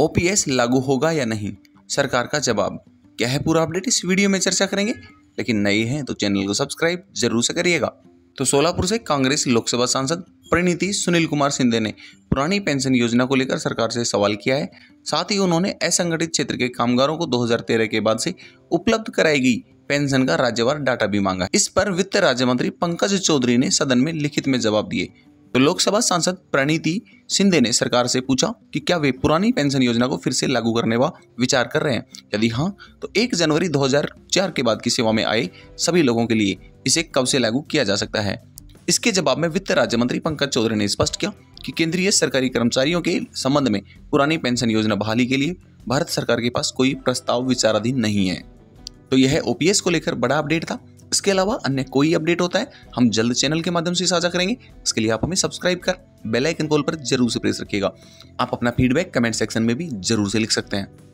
OPS लागू होगा या नहीं? सरकार का जवाब। क्या है पूरा अपडेट? इस वीडियो में चर्चा करेंगे। लेकिन नए हैं तो चैनल को सब्सक्राइब ज़रूर से करिएगा। तो सोलापुर से कांग्रेस लोकसभा सांसद परिणीति सुनील कुमार सिंधे ने पुरानी पेंशन योजना को लेकर सरकार से सवाल किया है। साथ ही उन्होंने असंगठित क्षेत्र के कामगारों को 2013 के बाद से उपलब्ध कराई गई पेंशन का राज्यवार डाटा भी मांगा। इस पर वित्त राज्य मंत्री पंकज चौधरी ने सदन में लिखित में जवाब दिए। तो लोकसभा सांसद प्रणीति सिंधे ने सरकार से पूछा कि क्या वे पुरानी पेंशन योजना को फिर से लागू करने व विचार कर रहे हैं? यदि हाँ तो 1 जनवरी 2004 के बाद की सेवा में आए सभी लोगों के लिए इसे कब से लागू किया जा सकता है? इसके जवाब में वित्त राज्य मंत्री पंकज चौधरी ने स्पष्ट किया कि केंद्रीय सरकारी कर्मचारियों के संबंध में पुरानी पेंशन योजना बहाली के लिए भारत सरकार के पास कोई प्रस्ताव विचाराधीन नहीं है। तो यह ओपीएस को लेकर बड़ा अपडेट था। इसके अलावा अन्य कोई अपडेट होता है, हम जल्द चैनल के माध्यम से साझा करेंगे। इसके लिए आप हमें सब्सक्राइब कर, बेल आइकन कॉल पर ज़रूर से प्रेस रखिएगा। आप अपना फीडबैक कमेंट सेक्शन में भी ज़रूर से लिख सकते हैं।